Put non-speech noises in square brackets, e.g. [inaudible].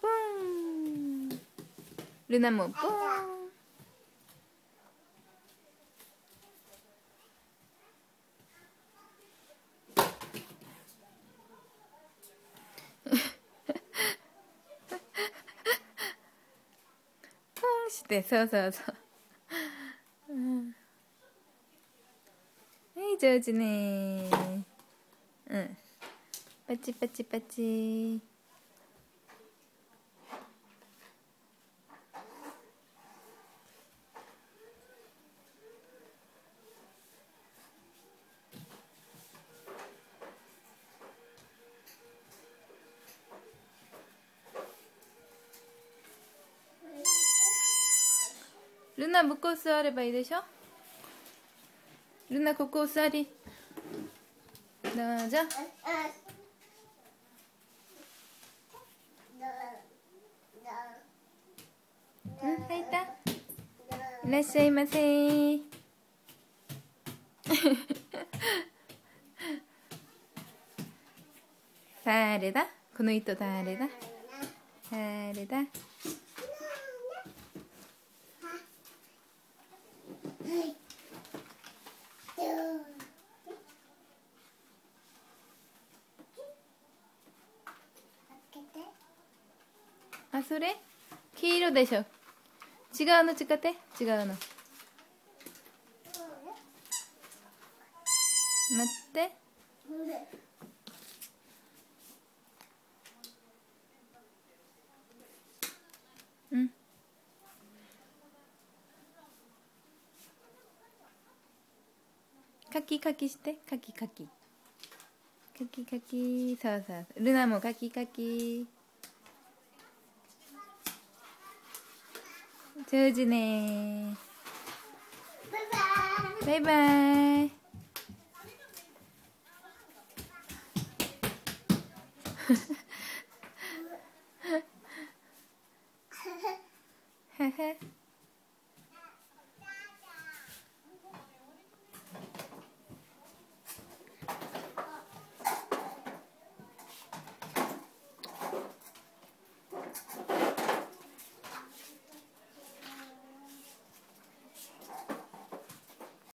ポ [laughs] ンルナもポンポンしてそうそうそう、うん、はい上手ねうんパチパチパチルナここ座ればいいでしょルナここ座りどううん入った？いらっしゃいませ。[laughs] 誰だ？この糸誰だ？誰だ？あそれ？黄色でしょ。違うの使って。違うの。待って。うん。カキカキして。カキカキ。カキカキ。そうそうそう。ルナもカキカキ。 조지네. 바이바이. 바이바이. [laughs] 헤헤. [laughs]